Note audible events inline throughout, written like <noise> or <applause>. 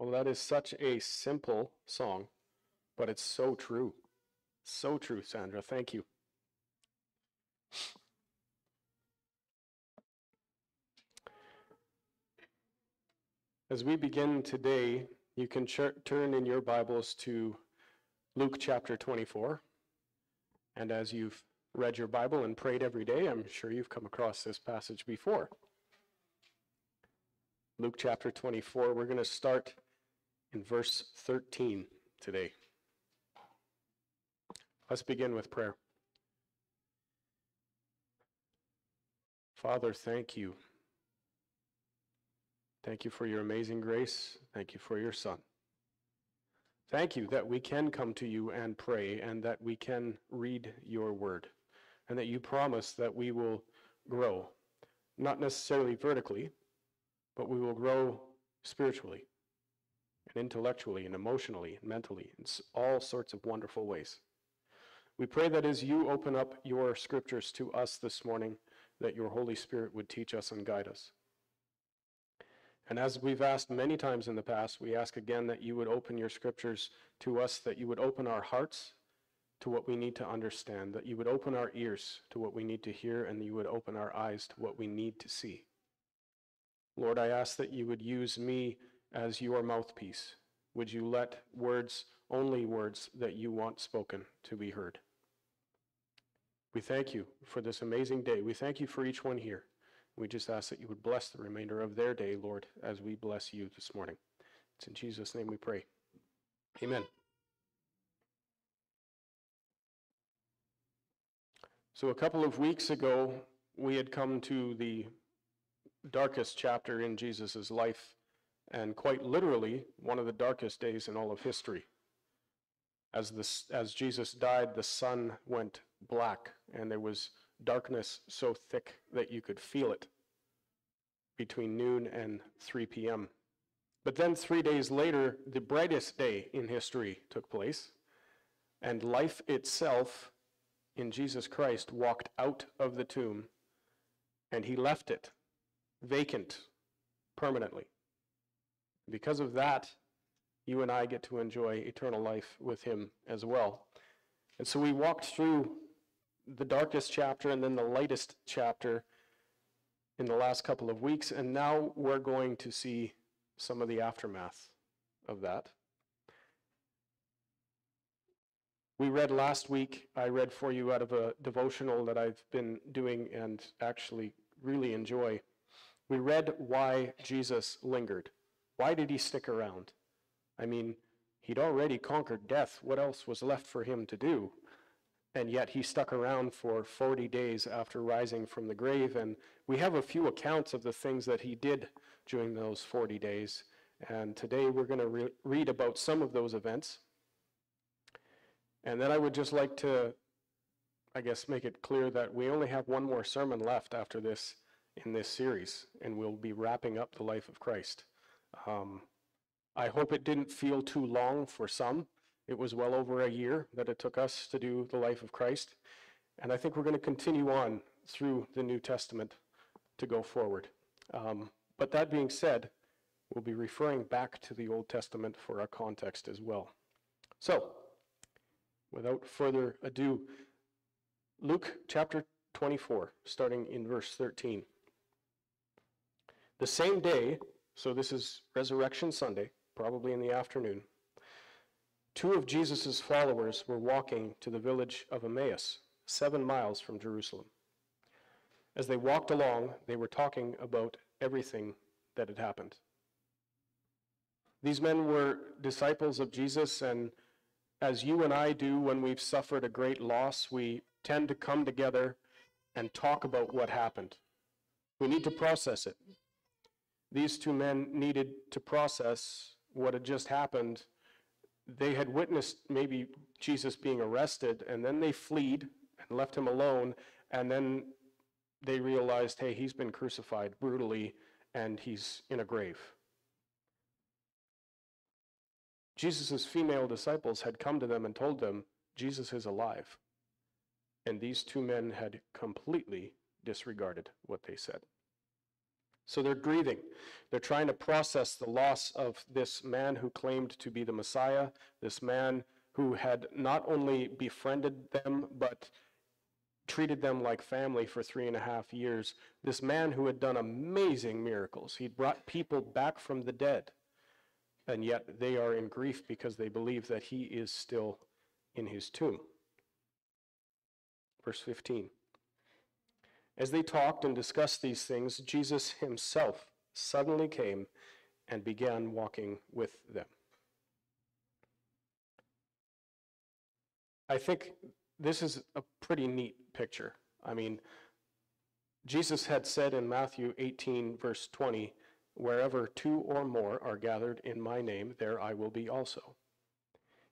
Well, that is such a simple song, but it's so true. So true, Sandra. Thank you. As we begin today, you can ch- turn in your Bibles to Luke chapter 24. And as you've read your Bible and prayed every day, I'm sure you've come across this passage before. Luke chapter 24, we're going to start in verse 13 today. Let's begin with prayer. Father, thank you. Thank you for your amazing grace. Thank you for your Son. Thank you that we can come to you and pray and that we can read your word and that you promise that we will grow, not necessarily vertically, but we will grow spiritually and intellectually and emotionally and mentally in all sorts of wonderful ways. We pray that as you open up your scriptures to us this morning, that your Holy Spirit would teach us and guide us. And as we've asked many times in the past, we ask again that you would open your scriptures to us, that you would open our hearts to what we need to understand, that you would open our ears to what we need to hear, and you would open our eyes to what we need to see. Lord, I ask that you would use me as your mouthpiece. Would you let words, only words that you want spoken, to be heard? We thank you for this amazing day. We thank you for each one here. We just ask that you would bless the remainder of their day, Lord, as we bless you this morning. It's in Jesus' name we pray. Amen. So, a couple of weeks ago, we had come to the darkest chapter in Jesus' life, and quite literally, one of the darkest days in all of history. As, this, as Jesus died, the sun went black, and there was darkness so thick that you could feel it between noon and 3 p.m. But then, three days later, the brightest day in history took place, and life itself in Jesus Christ walked out of the tomb, and he left it vacant permanently. Because of that, you and I get to enjoy eternal life with him as well. And so we walked through the darkest chapter and then the lightest chapter in the last couple of weeks, and now we're going to see some of the aftermath of that. We read last week, I read for you out of a devotional that I've been doing and actually really enjoy. We read why Jesus lingered. Why did he stick around? I mean, he'd already conquered death. What else was left for him to do? and yet he stuck around for 40 days after rising from the grave. And we have a few accounts of the things that he did during those 40 days. And today we're going to re- read about some of those events. And then I would just like to, I guess, make it clear that we only have one more sermon left after this in this series, and we'll be wrapping up the life of Christ. Um, I hope it didn't feel too long for some. It was well over a year that it took us to do the life of Christ. And I think we're going to continue on through the New Testament to go forward. Um, but that being said, we'll be referring back to the Old Testament for our context as well. So, without further ado, Luke chapter 24, starting in verse 13. The same day, so this is Resurrection Sunday, probably in the afternoon, Two of Jesus' followers were walking to the village of Emmaus, seven miles from Jerusalem. As they walked along, they were talking about everything that had happened. These men were disciples of Jesus, and as you and I do when we've suffered a great loss, we tend to come together and talk about what happened. We need to process it. These two men needed to process what had just happened they had witnessed maybe Jesus being arrested, and then they fled and left him alone, and then they realized, hey, he's been crucified brutally, and he's in a grave. Jesus' female disciples had come to them and told them, Jesus is alive. And these two men had completely disregarded what they said. So they're grieving. They're trying to process the loss of this man who claimed to be the Messiah, this man who had not only befriended them, but treated them like family for three and a half years. This man who had done amazing miracles. He'd brought people back from the dead. And yet they are in grief because they believe that he is still in his tomb. Verse 15. As they talked and discussed these things, Jesus himself suddenly came and began walking with them. I think this is a pretty neat picture. I mean, Jesus had said in Matthew 18, verse 20, Wherever two or more are gathered in my name, there I will be also.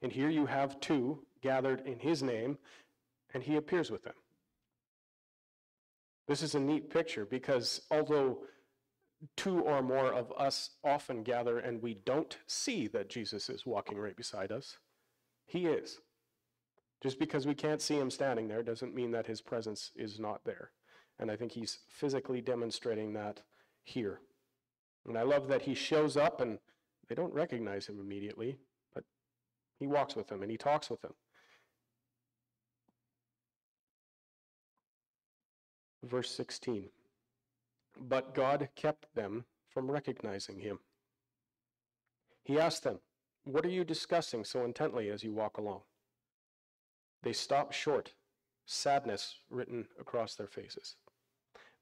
And here you have two gathered in his name, and he appears with them. This is a neat picture because although two or more of us often gather and we don't see that Jesus is walking right beside us, he is. Just because we can't see him standing there doesn't mean that his presence is not there. And I think he's physically demonstrating that here. And I love that he shows up and they don't recognize him immediately, but he walks with them and he talks with them. Verse 16. But God kept them from recognizing him. He asked them, What are you discussing so intently as you walk along? They stopped short, sadness written across their faces.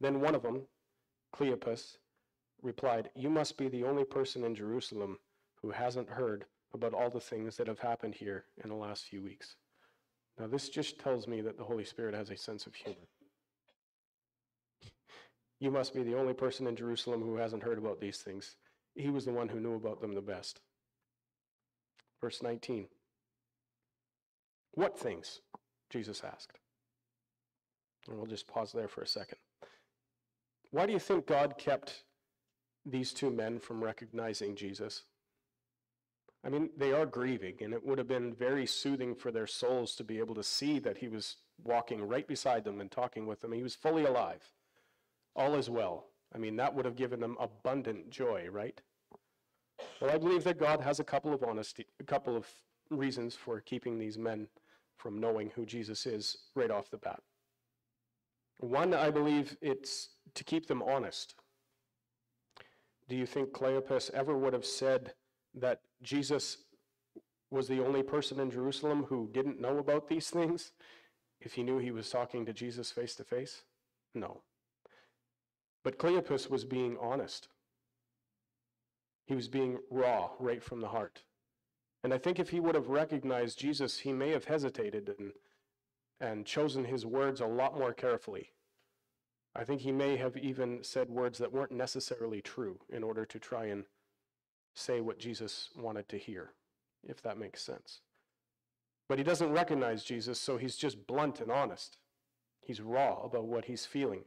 Then one of them, Cleopas, replied, You must be the only person in Jerusalem who hasn't heard about all the things that have happened here in the last few weeks. Now, this just tells me that the Holy Spirit has a sense of humor. You must be the only person in Jerusalem who hasn't heard about these things. He was the one who knew about them the best. Verse 19. What things? Jesus asked. And we'll just pause there for a second. Why do you think God kept these two men from recognizing Jesus? I mean, they are grieving, and it would have been very soothing for their souls to be able to see that he was walking right beside them and talking with them. He was fully alive all is well. I mean, that would have given them abundant joy, right? Well, I believe that God has a couple of honesty, a couple of reasons for keeping these men from knowing who Jesus is right off the bat. One, I believe it's to keep them honest. Do you think Cleopas ever would have said that Jesus was the only person in Jerusalem who didn't know about these things if he knew he was talking to Jesus face to face? No. But Cleopas was being honest. He was being raw right from the heart. And I think if he would have recognized Jesus, he may have hesitated and, and chosen his words a lot more carefully. I think he may have even said words that weren't necessarily true in order to try and say what Jesus wanted to hear, if that makes sense. But he doesn't recognize Jesus, so he's just blunt and honest. He's raw about what he's feeling.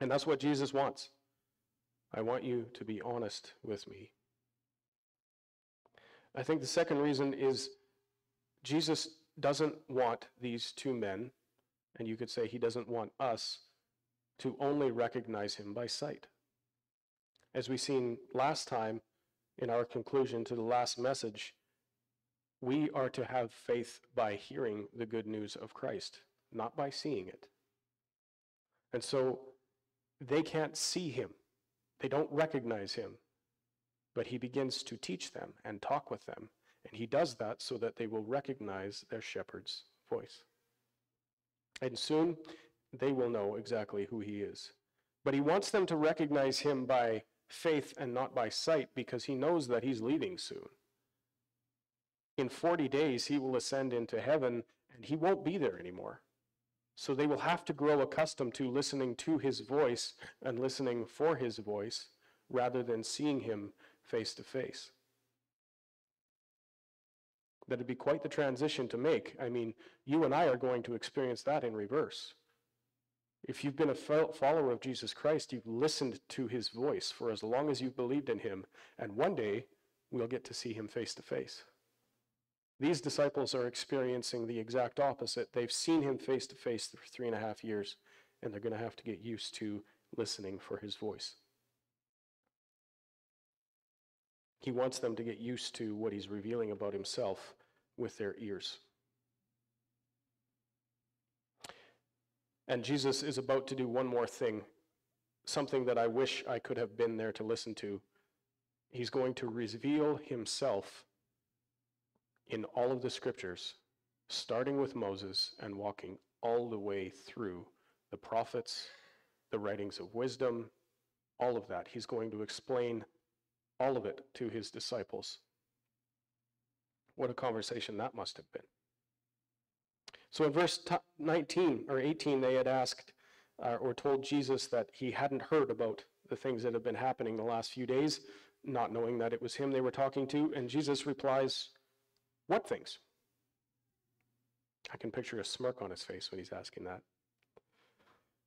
And that's what Jesus wants. I want you to be honest with me. I think the second reason is Jesus doesn't want these two men, and you could say he doesn't want us, to only recognize him by sight. As we seen last time in our conclusion to the last message, we are to have faith by hearing the good news of Christ, not by seeing it. And so they can't see him, they don't recognize him. But he begins to teach them and talk with them. And he does that so that they will recognize their shepherd's voice. And soon they will know exactly who he is. But he wants them to recognize him by faith and not by sight because he knows that he's leaving soon. In 40 days, he will ascend into heaven and he won't be there anymore. So they will have to grow accustomed to listening to his voice and listening for his voice rather than seeing him face to face. That'd be quite the transition to make. I mean, you and I are going to experience that in reverse. If you've been a follower of Jesus Christ, you've listened to his voice for as long as you've believed in him, and one day we'll get to see him face to face. These disciples are experiencing the exact opposite. They've seen him face to face for three and a half years, and they're going to have to get used to listening for his voice. He wants them to get used to what he's revealing about himself with their ears. And Jesus is about to do one more thing, something that I wish I could have been there to listen to. He's going to reveal himself in all of the scriptures, starting with Moses and walking all the way through the prophets, the writings of wisdom, all of that. He's going to explain all of it to his disciples. What a conversation that must have been. So in verse 19 or 18, they had asked uh, or told Jesus that he hadn't heard about the things that have been happening the last few days, not knowing that it was him they were talking to. And Jesus replies, What things? I can picture a smirk on his face when he's asking that.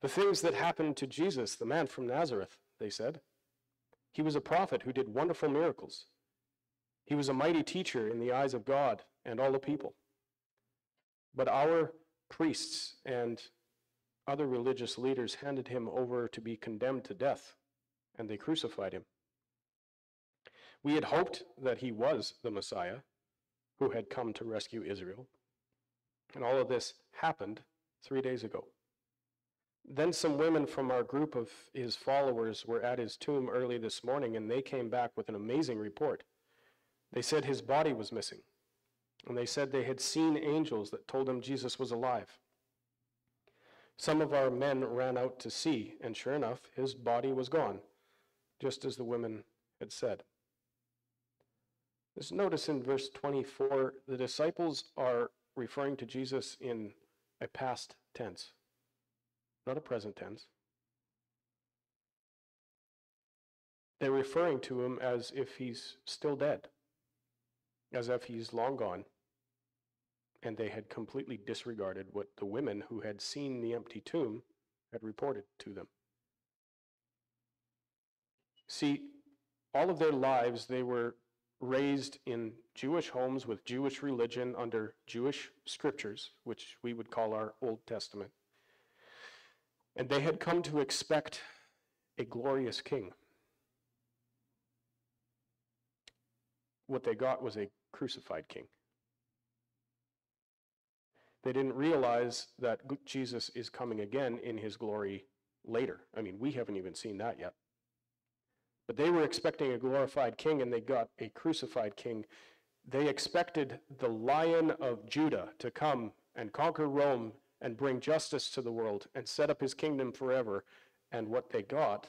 The things that happened to Jesus, the man from Nazareth, they said. He was a prophet who did wonderful miracles. He was a mighty teacher in the eyes of God and all the people. But our priests and other religious leaders handed him over to be condemned to death, and they crucified him. We had hoped that he was the Messiah who had come to rescue Israel. And all of this happened three days ago. Then some women from our group of his followers were at his tomb early this morning, and they came back with an amazing report. They said his body was missing, and they said they had seen angels that told them Jesus was alive. Some of our men ran out to see, and sure enough, his body was gone, just as the women had said. Just notice in verse 24, the disciples are referring to Jesus in a past tense not a present tense. They're referring to him as if he's still dead, as if he's long gone. And they had completely disregarded what the women who had seen the empty tomb had reported to them. See, all of their lives, they were raised in Jewish homes with Jewish religion under Jewish scriptures, which we would call our Old Testament. And they had come to expect a glorious king. What they got was a crucified king. They didn't realize that Jesus is coming again in his glory later. I mean, we haven't even seen that yet. But they were expecting a glorified king and they got a crucified king. They expected the lion of Judah to come and conquer Rome and bring justice to the world and set up his kingdom forever. And what they got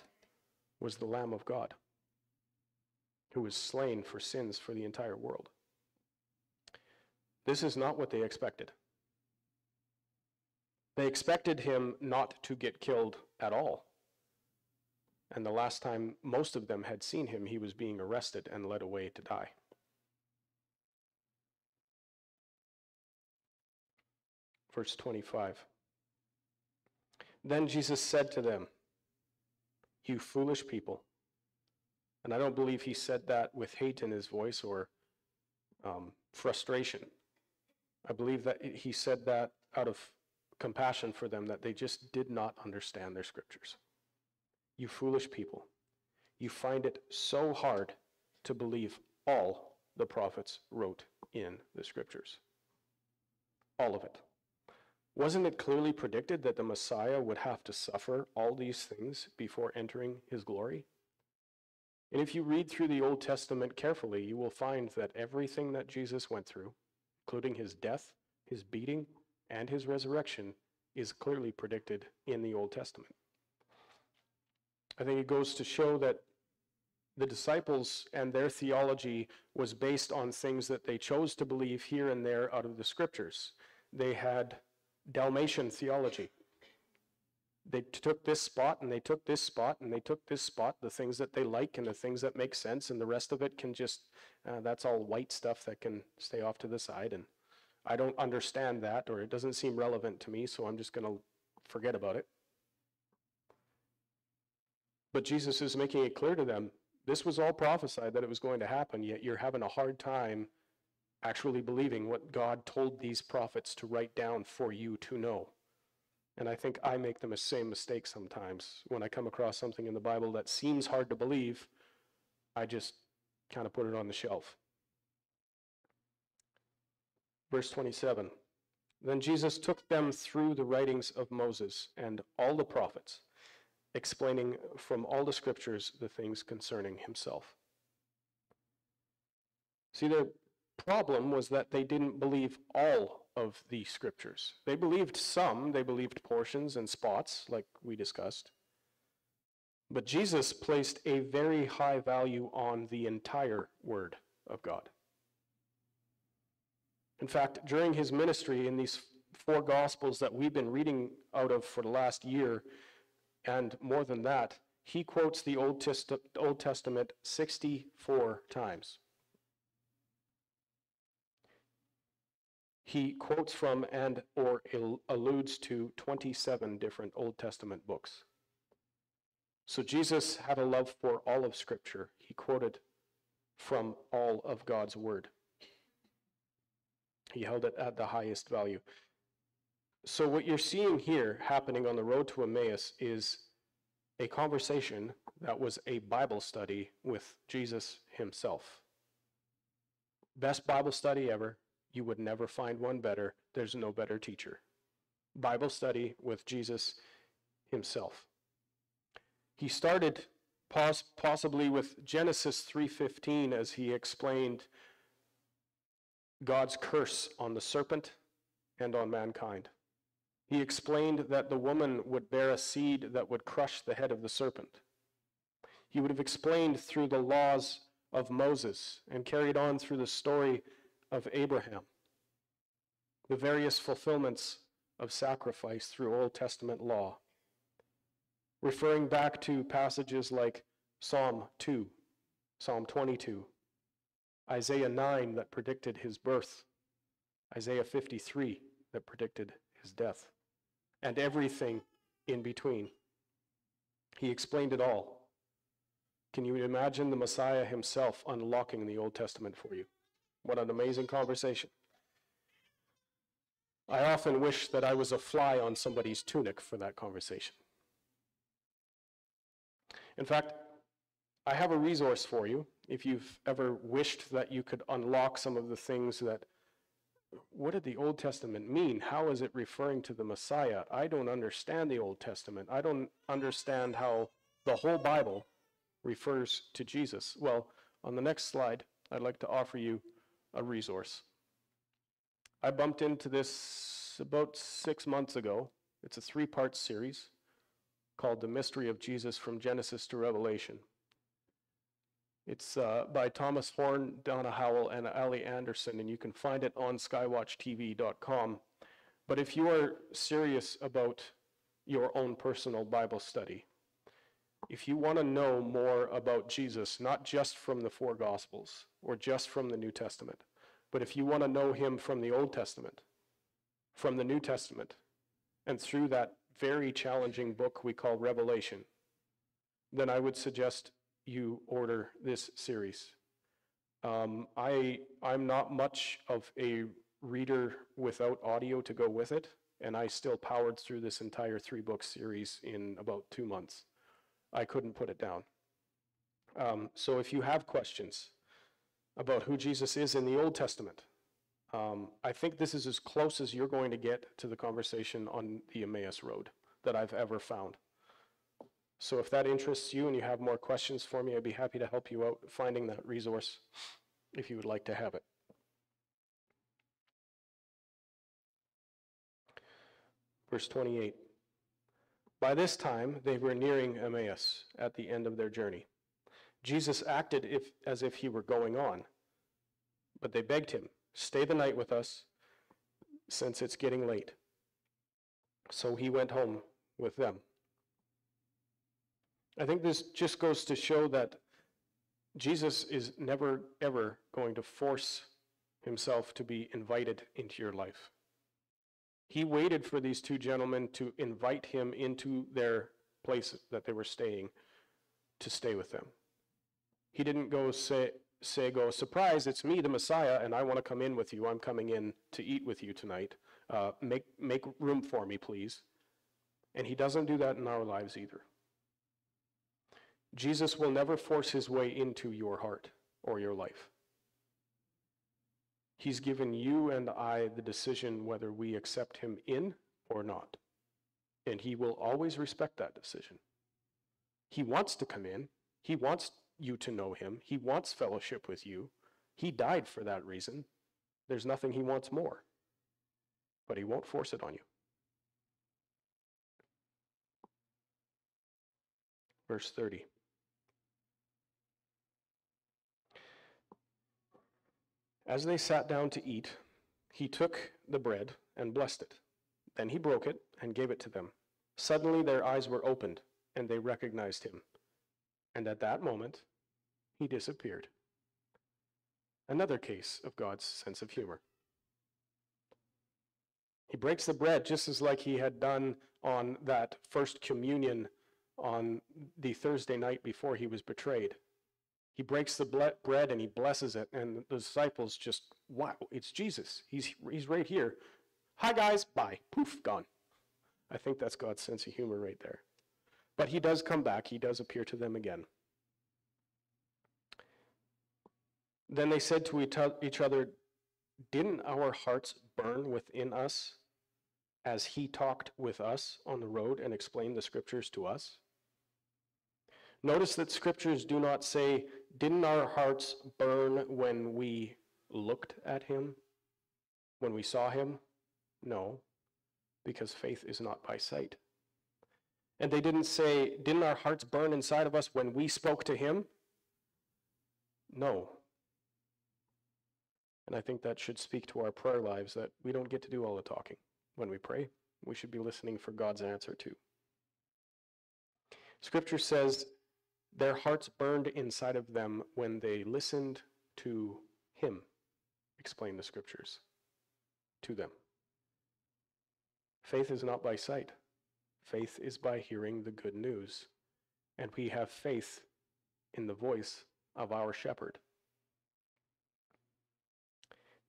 was the Lamb of God, who was slain for sins for the entire world. This is not what they expected. They expected him not to get killed at all. And the last time most of them had seen him, he was being arrested and led away to die. verse 25. Then Jesus said to them, You foolish people. And I don't believe he said that with hate in his voice or um, frustration. I believe that he said that out of compassion for them, that they just did not understand their scriptures. You foolish people, you find it so hard to believe all the prophets wrote in the scriptures. All of it. Wasn't it clearly predicted that the Messiah would have to suffer all these things before entering his glory? And if you read through the Old Testament carefully, you will find that everything that Jesus went through, including his death, his beating, and his resurrection, is clearly predicted in the Old Testament. I think it goes to show that the disciples and their theology was based on things that they chose to believe here and there out of the scriptures. They had Dalmatian theology. They took this spot and they took this spot and they took this spot, the things that they like and the things that make sense, and the rest of it can just, uh, that's all white stuff that can stay off to the side. And I don't understand that or it doesn't seem relevant to me, so I'm just going to forget about it. But Jesus is making it clear to them this was all prophesied that it was going to happen, yet you're having a hard time actually believing what God told these prophets to write down for you to know. And I think I make the same mistake sometimes. When I come across something in the Bible that seems hard to believe, I just kind of put it on the shelf. Verse 27 Then Jesus took them through the writings of Moses and all the prophets, explaining from all the scriptures the things concerning himself. See, the problem was that they didn't believe all of the scriptures. They believed some, they believed portions and spots, like we discussed. But Jesus placed a very high value on the entire Word of God. In fact, during his ministry in these four Gospels that we've been reading out of for the last year, and more than that, he quotes the Old, Test- Old Testament 64 times. He quotes from and or alludes to 27 different Old Testament books. So Jesus had a love for all of Scripture. He quoted from all of God's Word. He held it at the highest value. So, what you're seeing here happening on the road to Emmaus is a conversation that was a Bible study with Jesus himself. Best Bible study ever. You would never find one better. There's no better teacher. Bible study with Jesus himself. He started pos- possibly with Genesis 3:15 as he explained God's curse on the serpent and on mankind. He explained that the woman would bear a seed that would crush the head of the serpent. He would have explained through the laws of Moses and carried on through the story of Abraham, the various fulfillments of sacrifice through Old Testament law, referring back to passages like Psalm 2, Psalm 22, Isaiah 9 that predicted his birth, Isaiah 53 that predicted his death, and everything in between. He explained it all. Can you imagine the Messiah himself unlocking the Old Testament for you? What an amazing conversation. I often wish that I was a fly on somebody's tunic for that conversation. In fact, I have a resource for you if you've ever wished that you could unlock some of the things that what did the Old Testament mean? How is it referring to the Messiah? I don't understand the Old Testament. I don't understand how the whole Bible refers to Jesus. Well, on the next slide, I'd like to offer you a resource. I bumped into this about six months ago. It's a three part series called The Mystery of Jesus from Genesis to Revelation. It's uh, by Thomas Horn, Donna Howell, and Allie Anderson, and you can find it on skywatchtv.com. But if you are serious about your own personal Bible study, if you want to know more about Jesus, not just from the four Gospels or just from the New Testament, but if you want to know him from the Old Testament, from the New Testament, and through that very challenging book we call Revelation, then I would suggest you order this series. Um, I, I'm not much of a reader without audio to go with it, and I still powered through this entire three book series in about two months. I couldn't put it down. Um, so if you have questions about who Jesus is in the Old Testament, um, I think this is as close as you're going to get to the conversation on the Emmaus Road that I've ever found. So if that interests you and you have more questions for me, I'd be happy to help you out finding that resource if you would like to have it. Verse 28. By this time, they were nearing Emmaus at the end of their journey. Jesus acted if, as if he were going on, but they begged him, Stay the night with us, since it's getting late. So he went home with them. I think this just goes to show that Jesus is never, ever going to force himself to be invited into your life. He waited for these two gentlemen to invite him into their place that they were staying to stay with them. He didn't go say, say go, surprise, it's me, the Messiah, and I want to come in with you. I'm coming in to eat with you tonight. Uh, make, make room for me, please. And he doesn't do that in our lives either. Jesus will never force his way into your heart. or your life. He's given you and I the decision whether we accept him in or not. And he will always respect that decision. He wants to come in. He wants you to know him. He wants fellowship with you. He died for that reason. There's nothing he wants more. But he won't force it on you. Verse 30. As they sat down to eat, he took the bread and blessed it. Then he broke it and gave it to them. Suddenly their eyes were opened, and they recognized him. And at that moment, he disappeared. Another case of God's sense of humor. He breaks the bread just as like he had done on that first communion on the Thursday night before he was betrayed. He breaks the ble- bread and he blesses it, and the disciples just, wow, it's Jesus. He's, he's right here. Hi, guys, bye. Poof, gone. I think that's God's sense of humor right there. But he does come back, he does appear to them again. Then they said to each other, Didn't our hearts burn within us as he talked with us on the road and explained the scriptures to us? Notice that scriptures do not say, Didn't our hearts burn when we looked at him, when we saw him? No, because faith is not by sight. And they didn't say, Didn't our hearts burn inside of us when we spoke to him? No. And I think that should speak to our prayer lives that we don't get to do all the talking when we pray. We should be listening for God's answer too. Scripture says their hearts burned inside of them when they listened to him explain the scriptures to them. Faith is not by sight, faith is by hearing the good news. And we have faith in the voice of our shepherd.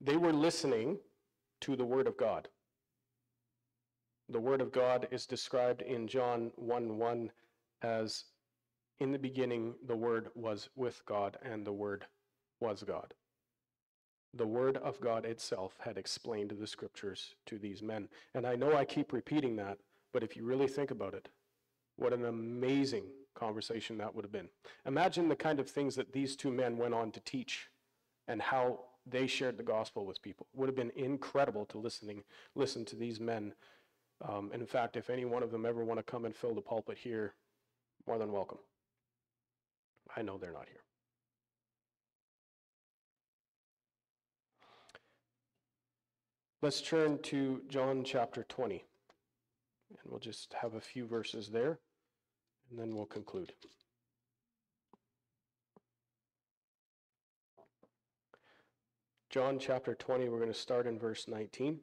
They were listening to the Word of God. The Word of God is described in John 1 1 as in the beginning, the Word was with God, and the Word was God. The Word of God itself had explained the Scriptures to these men. And I know I keep repeating that, but if you really think about it, what an amazing conversation that would have been. Imagine the kind of things that these two men went on to teach and how they shared the gospel with people. It would have been incredible to listening, listen to these men. Um, and in fact, if any one of them ever want to come and fill the pulpit here, more than welcome. I know they're not here. Let's turn to John chapter 20. And we'll just have a few verses there, and then we'll conclude. John chapter 20, we're going to start in verse 19.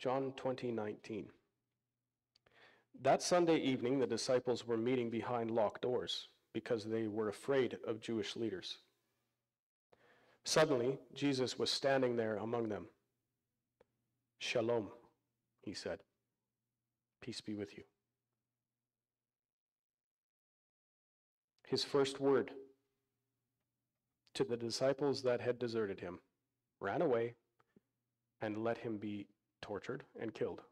John 20, 19. That Sunday evening, the disciples were meeting behind locked doors because they were afraid of Jewish leaders. Suddenly, Jesus was standing there among them. Shalom, he said. Peace be with you. His first word to the disciples that had deserted him ran away and let him be tortured and killed.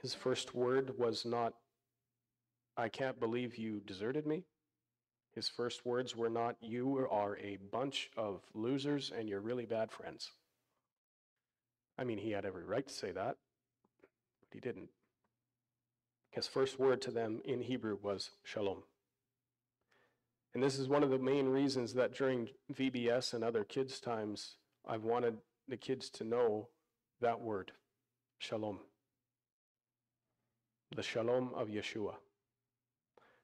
His first word was not, I can't believe you deserted me. His first words were not, You are a bunch of losers and you're really bad friends. I mean, he had every right to say that, but he didn't. His first word to them in Hebrew was shalom. And this is one of the main reasons that during VBS and other kids' times, I've wanted the kids to know that word, shalom. The shalom of Yeshua.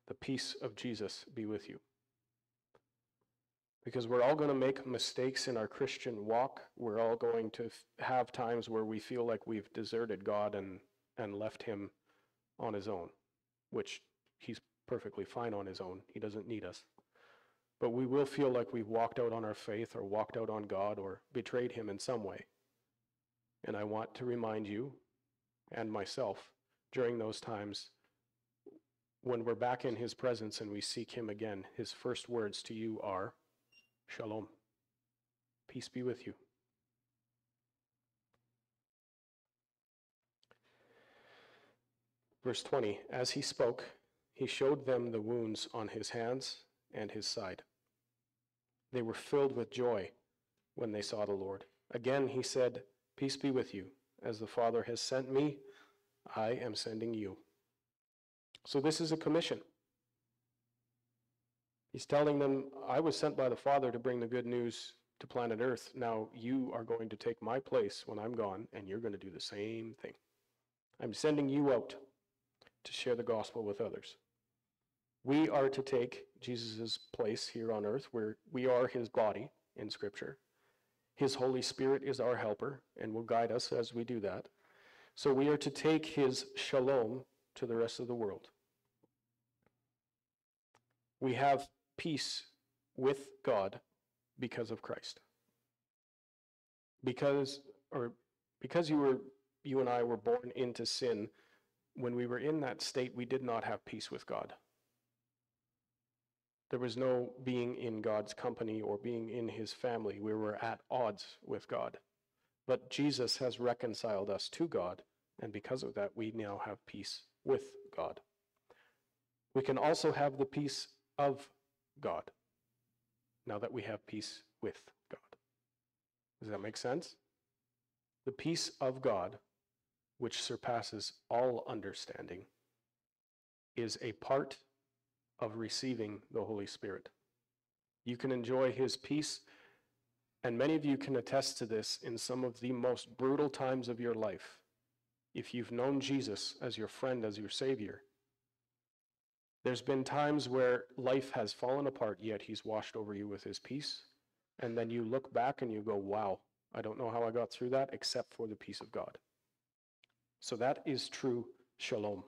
The peace of Jesus be with you. Because we're all going to make mistakes in our Christian walk. We're all going to have times where we feel like we've deserted God and, and left Him on His own, which He's perfectly fine on His own. He doesn't need us. But we will feel like we've walked out on our faith or walked out on God or betrayed Him in some way. And I want to remind you and myself during those times when we're back in his presence and we seek him again, his first words to you are Shalom. Peace be with you. Verse 20 As he spoke, he showed them the wounds on his hands and his side. They were filled with joy when they saw the Lord. Again, he said, Peace be with you. As the Father has sent me, I am sending you. So, this is a commission. He's telling them, I was sent by the Father to bring the good news to planet Earth. Now you are going to take my place when I'm gone, and you're going to do the same thing. I'm sending you out to share the gospel with others. We are to take Jesus' place here on earth, where we are his body in Scripture. His Holy Spirit is our helper and will guide us as we do that. So we are to take his shalom to the rest of the world. We have peace with God because of Christ. Because or because you were you and I were born into sin, when we were in that state we did not have peace with God. There was no being in God's company or being in his family. We were at odds with God. But Jesus has reconciled us to God, and because of that, we now have peace with God. We can also have the peace of God now that we have peace with God. Does that make sense? The peace of God, which surpasses all understanding, is a part of receiving the Holy Spirit. You can enjoy His peace, and many of you can attest to this in some of the most brutal times of your life. If you've known Jesus as your friend, as your Savior, there's been times where life has fallen apart, yet He's washed over you with His peace. And then you look back and you go, wow, I don't know how I got through that except for the peace of God. So that is true shalom.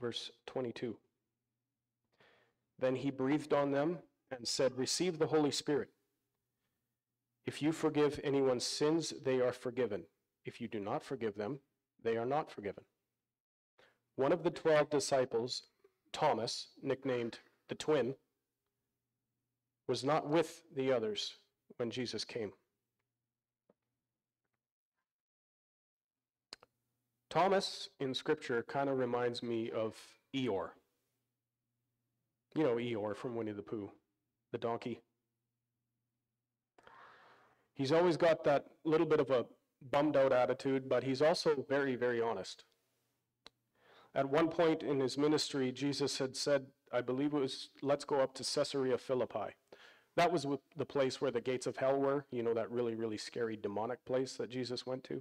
Verse 22. Then he breathed on them and said, Receive the Holy Spirit. If you forgive anyone's sins, they are forgiven. If you do not forgive them, they are not forgiven. One of the twelve disciples, Thomas, nicknamed the twin, was not with the others when Jesus came. Thomas in Scripture kind of reminds me of Eeyore. You know Eeyore from Winnie the Pooh, the donkey. He's always got that little bit of a bummed out attitude, but he's also very, very honest. At one point in his ministry, Jesus had said, I believe it was, let's go up to Caesarea Philippi. That was the place where the gates of hell were, you know, that really, really scary demonic place that Jesus went to.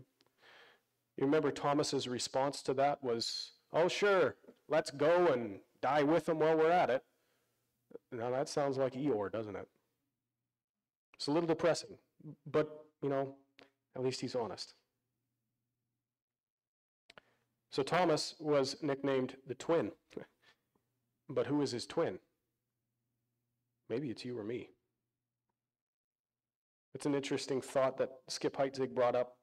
You remember Thomas's response to that was, oh, sure, let's go and die with them while we're at it. Now that sounds like Eeyore, doesn't it? It's a little depressing, but, you know, at least he's honest. So Thomas was nicknamed the twin. <laughs> But who is his twin? Maybe it's you or me. It's an interesting thought that Skip Heitzig brought up.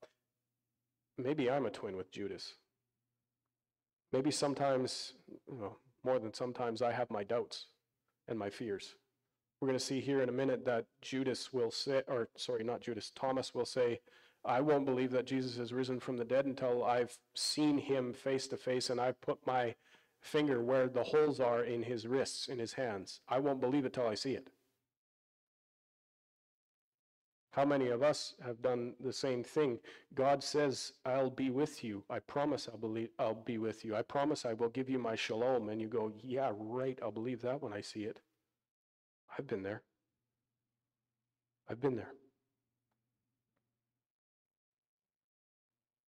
Maybe I'm a twin with Judas. Maybe sometimes, well, more than sometimes, I have my doubts and my fears. We're going to see here in a minute that Judas will say, or sorry, not Judas, Thomas will say, I won't believe that Jesus has risen from the dead until I've seen him face to face and I've put my finger where the holes are in his wrists, in his hands. I won't believe it till I see it. How many of us have done the same thing? God says, I'll be with you. I promise I'll, believe, I'll be with you. I promise I will give you my shalom. And you go, Yeah, right, I'll believe that when I see it. I've been there. I've been there.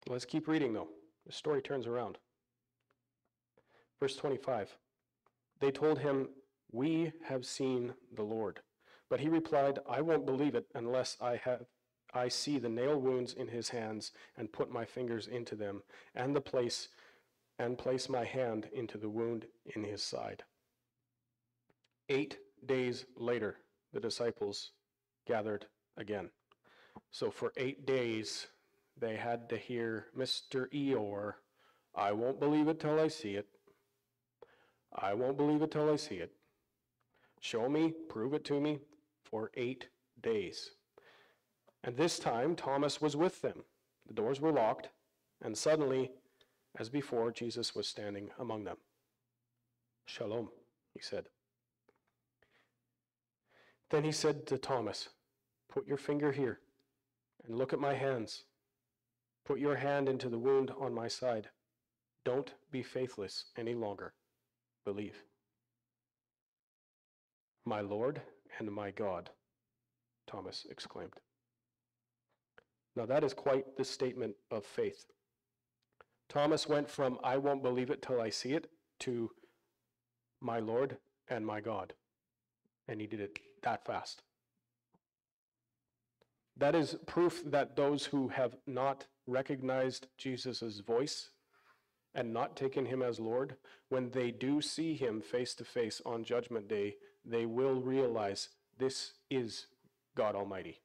Let's keep reading, though. The story turns around. Verse 25 They told him, We have seen the Lord. But he replied, I won't believe it unless I have I see the nail wounds in his hands and put my fingers into them and the place and place my hand into the wound in his side. 8 days later the disciples gathered again. So for eight days, they had to hear Mr. Eeyore, I won't believe it till I see it. I won't believe it till I see it. Show me, prove it to me, for eight days. And this time, Thomas was with them. The doors were locked, and suddenly, as before, Jesus was standing among them. Shalom, he said. Then he said to Thomas, Put your finger here and look at my hands. Put your hand into the wound on my side. Don't be faithless any longer. Believe. My Lord and my God, Thomas exclaimed. Now, that is quite the statement of faith. Thomas went from, I won't believe it till I see it, to, my Lord and my God. And he did it that fast. That is proof that those who have not recognized Jesus' voice and not taken him as Lord, when they do see him face to face on Judgment Day, they will realize this is God Almighty.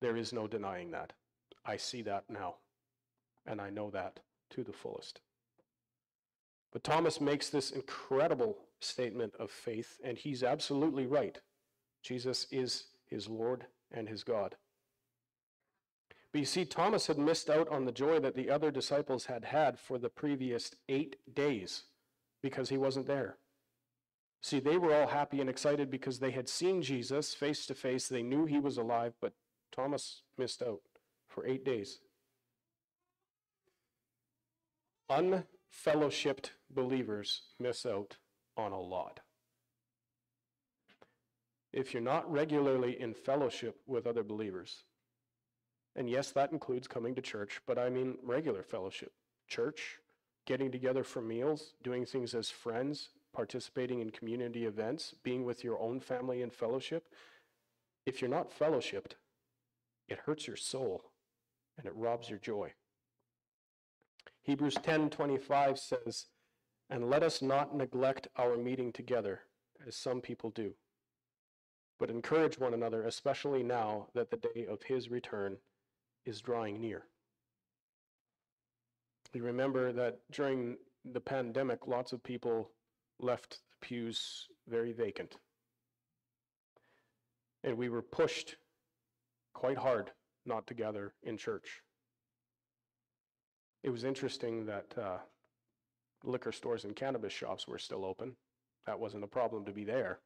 There is no denying that. I see that now, and I know that to the fullest. But Thomas makes this incredible statement of faith, and he's absolutely right. Jesus is his Lord and his God. But you see, Thomas had missed out on the joy that the other disciples had had for the previous eight days because he wasn't there. See, they were all happy and excited because they had seen Jesus face to face. They knew he was alive, but Thomas missed out for eight days. Unfellowshipped believers miss out on a lot. If you're not regularly in fellowship with other believers, and yes, that includes coming to church, but I mean regular fellowship, church, getting together for meals, doing things as friends, participating in community events, being with your own family in fellowship. If you're not fellowshipped, it hurts your soul and it robs your joy. Hebrews 10:25 says, "And let us not neglect our meeting together, as some people do, but encourage one another, especially now that the day of his return is drawing near." You remember that during the pandemic, lots of people left the pews very vacant. And we were pushed quite hard not to gather in church. It was interesting that uh, liquor stores and cannabis shops were still open. That wasn't a problem to be there.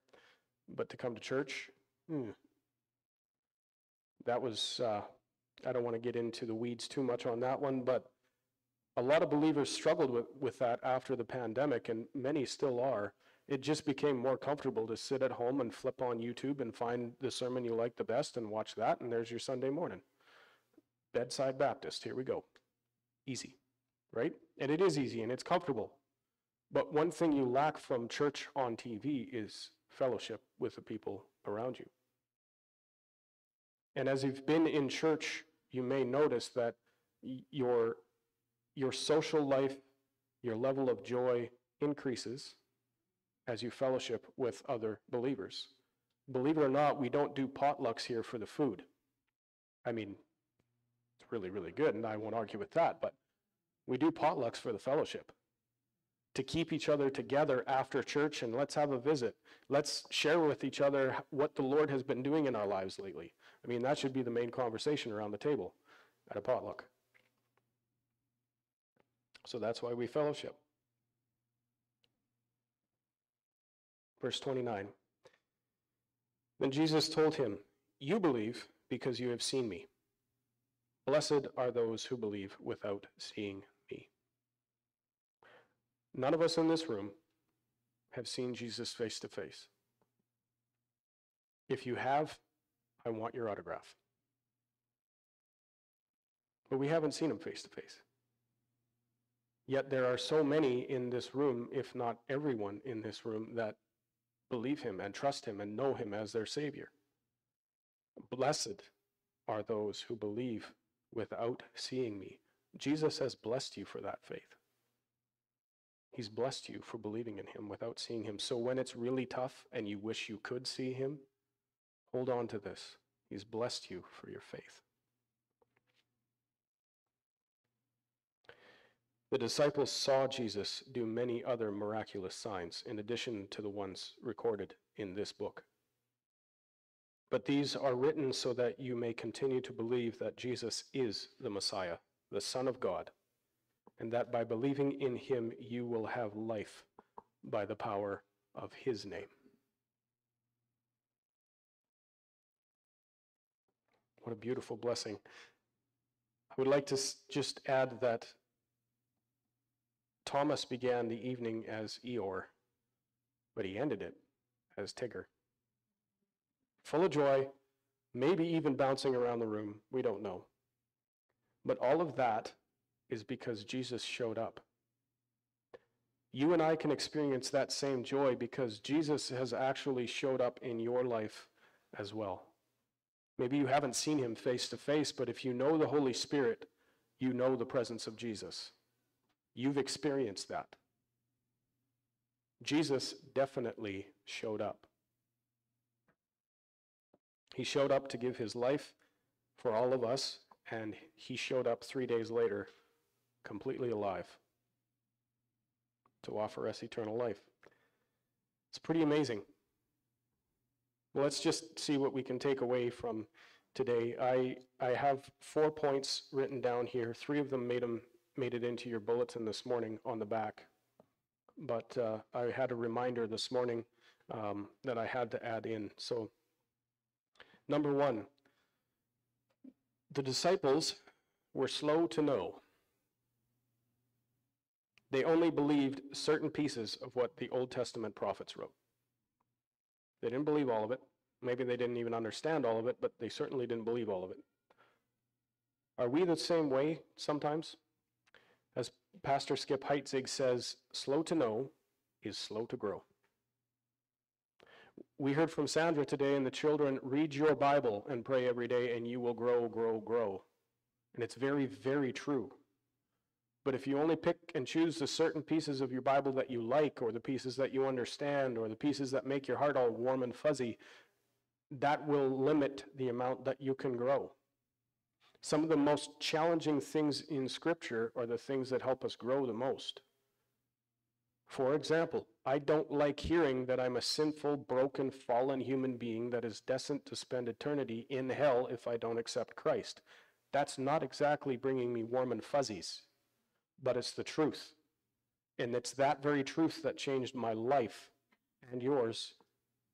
But to come to church, hmm, that was, uh, I don't want to get into the weeds too much on that one, but a lot of believers struggled with, with that after the pandemic, and many still are. It just became more comfortable to sit at home and flip on YouTube and find the sermon you like the best and watch that, and there's your Sunday morning. Bedside Baptist, here we go. Easy, right? And it is easy and it's comfortable. But one thing you lack from church on TV is fellowship with the people around you. And as you've been in church, you may notice that your your social life, your level of joy increases as you fellowship with other believers. Believe it or not, we don't do potlucks here for the food. I mean, it's really, really good, and I won't argue with that, but we do potlucks for the fellowship to keep each other together after church and let's have a visit. Let's share with each other what the Lord has been doing in our lives lately. I mean, that should be the main conversation around the table at a potluck. So that's why we fellowship. Verse 29. Then Jesus told him, You believe because you have seen me. Blessed are those who believe without seeing me. None of us in this room have seen Jesus face to face. If you have, I want your autograph. But we haven't seen him face to face. Yet there are so many in this room, if not everyone in this room, that believe him and trust him and know him as their Savior. Blessed are those who believe without seeing me. Jesus has blessed you for that faith. He's blessed you for believing in him without seeing him. So when it's really tough and you wish you could see him, hold on to this. He's blessed you for your faith. The disciples saw Jesus do many other miraculous signs in addition to the ones recorded in this book. But these are written so that you may continue to believe that Jesus is the Messiah, the Son of God, and that by believing in him you will have life by the power of his name. What a beautiful blessing. I would like to just add that Thomas began the evening as Eeyore, but he ended it as Tigger. Full of joy, maybe even bouncing around the room, we don't know. But all of that is because Jesus showed up. You and I can experience that same joy because Jesus has actually showed up in your life as well. Maybe you haven't seen him face to face, but if you know the Holy Spirit, you know the presence of Jesus. You've experienced that. Jesus definitely showed up. He showed up to give his life for all of us, and he showed up three days later, completely alive, to offer us eternal life. It's pretty amazing. Well, let's just see what we can take away from today. I, I have four points written down here. Three of them made, them made it into your bulletin this morning on the back. But uh, I had a reminder this morning um, that I had to add in. So, number one, the disciples were slow to know. They only believed certain pieces of what the Old Testament prophets wrote. They didn't believe all of it. Maybe they didn't even understand all of it, but they certainly didn't believe all of it. Are we the same way sometimes? As Pastor Skip Heitzig says, slow to know is slow to grow. We heard from Sandra today, and the children read your Bible and pray every day, and you will grow, grow, grow. And it's very, very true. But if you only pick and choose the certain pieces of your Bible that you like, or the pieces that you understand, or the pieces that make your heart all warm and fuzzy, that will limit the amount that you can grow. Some of the most challenging things in Scripture are the things that help us grow the most. For example, I don't like hearing that I'm a sinful, broken, fallen human being that is destined to spend eternity in hell if I don't accept Christ. That's not exactly bringing me warm and fuzzies but it's the truth. And it's that very truth that changed my life and yours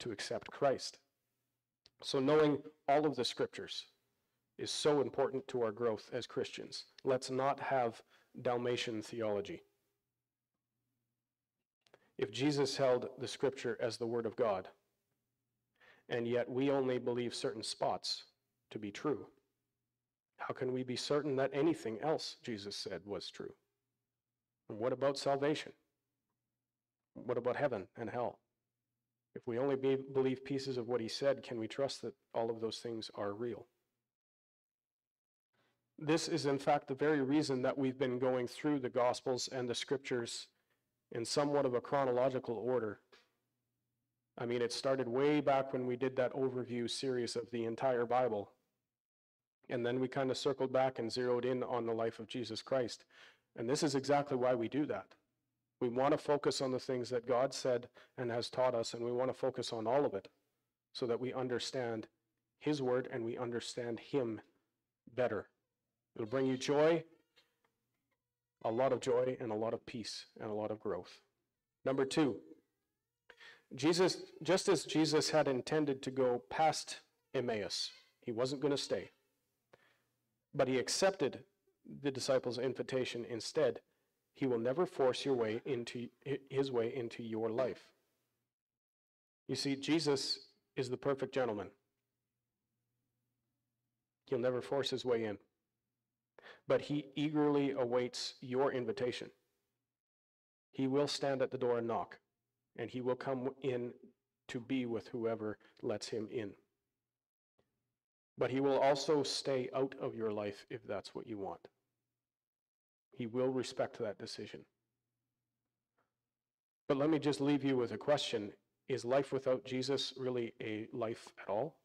to accept Christ. So, knowing all of the scriptures is so important to our growth as Christians. Let's not have Dalmatian theology. If Jesus held the scripture as the Word of God, and yet we only believe certain spots to be true, how can we be certain that anything else Jesus said was true? And what about salvation? What about heaven and hell? If we only be, believe pieces of what he said, can we trust that all of those things are real? This is, in fact, the very reason that we've been going through the Gospels and the Scriptures in somewhat of a chronological order. I mean, it started way back when we did that overview series of the entire Bible. And then we kind of circled back and zeroed in on the life of Jesus Christ. And this is exactly why we do that. We want to focus on the things that God said and has taught us, and we want to focus on all of it so that we understand His word and we understand Him better. It'll bring you joy, a lot of joy, and a lot of peace, and a lot of growth. Number two, Jesus, just as Jesus had intended to go past Emmaus, he wasn't going to stay, but he accepted the disciples' invitation instead. He will never force your way into his way into your life. You see, Jesus is the perfect gentleman. He'll never force his way in. But he eagerly awaits your invitation. He will stand at the door and knock, and he will come in to be with whoever lets him in. But he will also stay out of your life if that's what you want. He will respect that decision. But let me just leave you with a question Is life without Jesus really a life at all?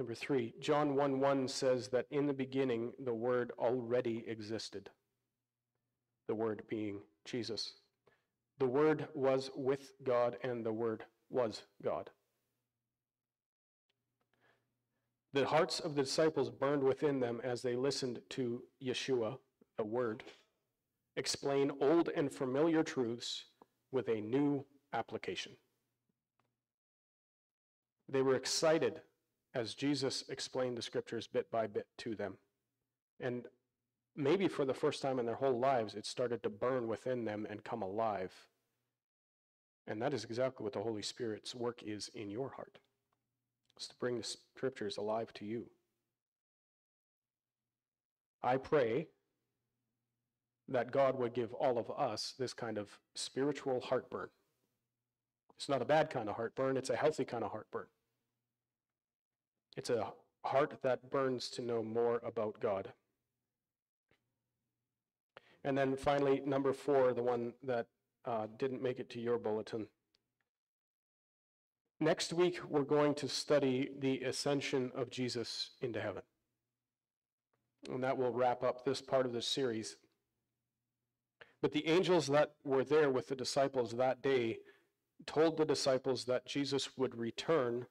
Number three, John 1 1 says that in the beginning the Word already existed. The Word being Jesus. The Word was with God, and the Word was God. The hearts of the disciples burned within them as they listened to Yeshua, the Word, explain old and familiar truths with a new application. They were excited as Jesus explained the scriptures bit by bit to them. And maybe for the first time in their whole lives, it started to burn within them and come alive. And that is exactly what the Holy Spirit's work is in your heart. It's to bring the scriptures alive to you. I pray that God would give all of us this kind of spiritual heartburn. It's not a bad kind of heartburn, it's a healthy kind of heartburn. It's a heart that burns to know more about God. And then finally, number four, the one that uh, didn't make it to your bulletin. Next week, we're going to study the ascension of Jesus into heaven. And that will wrap up this part of the series. But the angels that were there with the disciples that day told the disciples that Jesus would return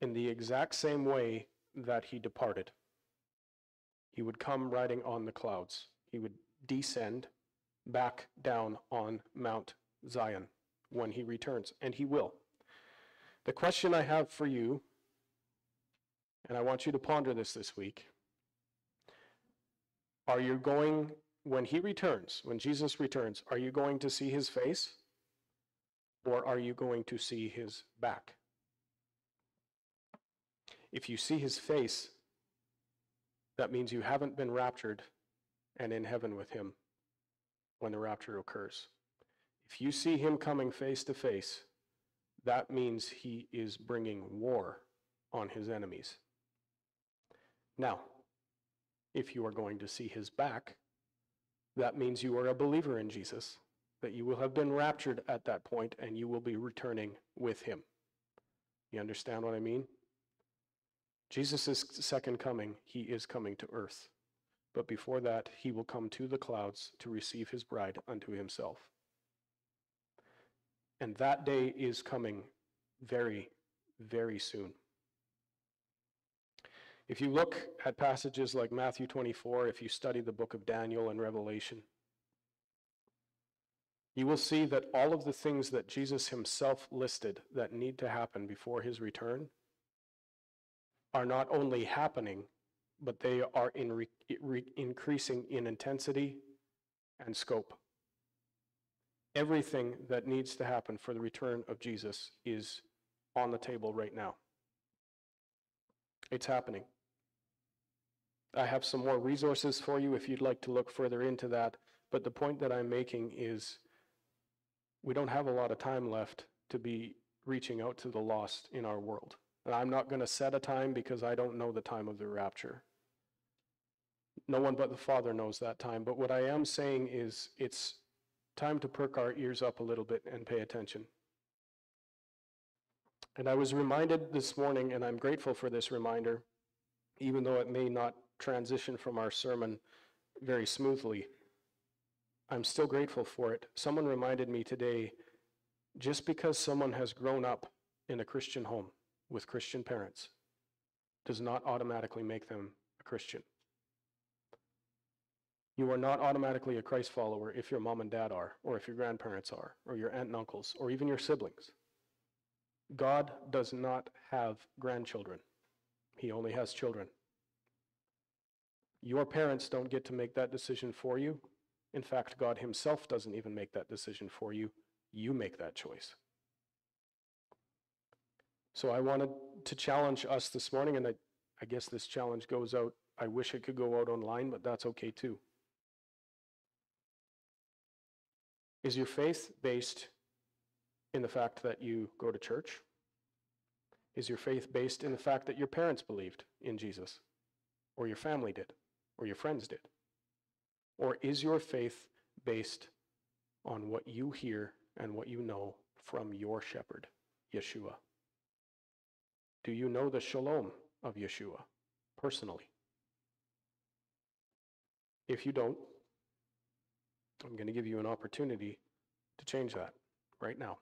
in the exact same way that he departed. He would come riding on the clouds. He would descend back down on Mount Zion when he returns, and he will. The question I have for you, and I want you to ponder this this week are you going, when he returns, when Jesus returns, are you going to see his face? Or are you going to see his back? If you see his face, that means you haven't been raptured and in heaven with him when the rapture occurs. If you see him coming face to face, that means he is bringing war on his enemies. Now, if you are going to see his back, that means you are a believer in Jesus, that you will have been raptured at that point and you will be returning with him. You understand what I mean? Jesus' second coming, he is coming to earth. But before that, he will come to the clouds to receive his bride unto himself. And that day is coming very, very soon. If you look at passages like Matthew 24, if you study the book of Daniel and Revelation, you will see that all of the things that Jesus himself listed that need to happen before his return are not only happening, but they are in re- re- increasing in intensity and scope. Everything that needs to happen for the return of Jesus is on the table right now. It's happening. I have some more resources for you if you'd like to look further into that, but the point that I'm making is we don't have a lot of time left to be reaching out to the lost in our world. And I'm not going to set a time because I don't know the time of the rapture. No one but the Father knows that time. But what I am saying is it's time to perk our ears up a little bit and pay attention. And I was reminded this morning, and I'm grateful for this reminder, even though it may not transition from our sermon very smoothly. I'm still grateful for it. Someone reminded me today just because someone has grown up in a Christian home, with Christian parents does not automatically make them a Christian. You are not automatically a Christ follower if your mom and dad are, or if your grandparents are, or your aunt and uncles, or even your siblings. God does not have grandchildren, He only has children. Your parents don't get to make that decision for you. In fact, God Himself doesn't even make that decision for you. You make that choice. So I wanted to challenge us this morning, and I, I guess this challenge goes out. I wish it could go out online, but that's okay too. Is your faith based in the fact that you go to church? Is your faith based in the fact that your parents believed in Jesus, or your family did, or your friends did? Or is your faith based on what you hear and what you know from your shepherd, Yeshua? Do you know the shalom of Yeshua personally. If you don't, I'm going to give you an opportunity to change that right now.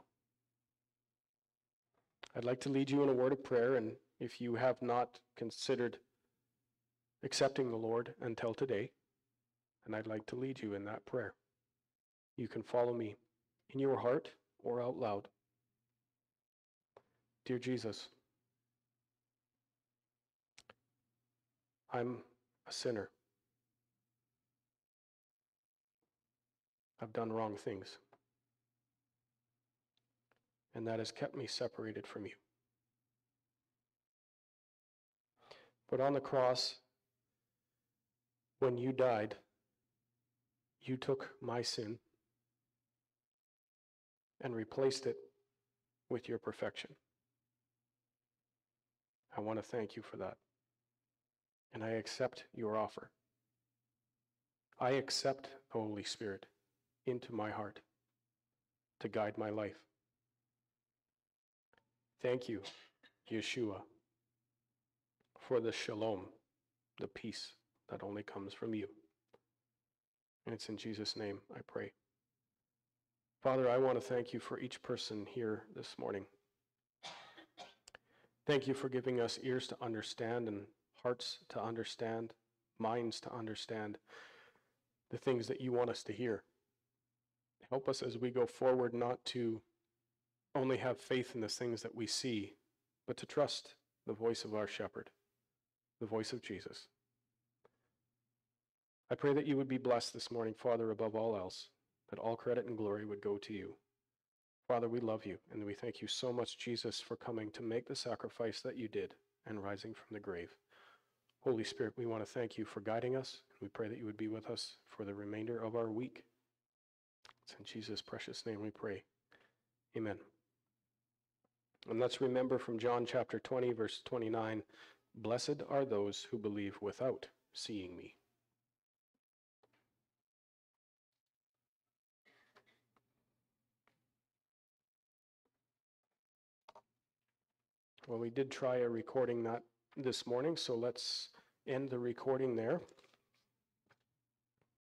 I'd like to lead you in a word of prayer, and if you have not considered accepting the Lord until today, and I'd like to lead you in that prayer. You can follow me in your heart or out loud. Dear Jesus, I'm a sinner. I've done wrong things. And that has kept me separated from you. But on the cross, when you died, you took my sin and replaced it with your perfection. I want to thank you for that. And I accept your offer. I accept the Holy Spirit into my heart to guide my life. Thank you, Yeshua, for the shalom, the peace that only comes from you. And it's in Jesus' name I pray. Father, I want to thank you for each person here this morning. Thank you for giving us ears to understand and hearts to understand, minds to understand the things that you want us to hear. Help us as we go forward not to only have faith in the things that we see, but to trust the voice of our shepherd, the voice of Jesus. I pray that you would be blessed this morning, Father, above all else, that all credit and glory would go to you. Father, we love you, and we thank you so much, Jesus, for coming to make the sacrifice that you did and rising from the grave. Holy Spirit, we want to thank you for guiding us. We pray that you would be with us for the remainder of our week. It's in Jesus' precious name we pray. Amen. And let's remember from John chapter 20, verse 29 Blessed are those who believe without seeing me. Well, we did try a recording that this morning, so let's end the recording there.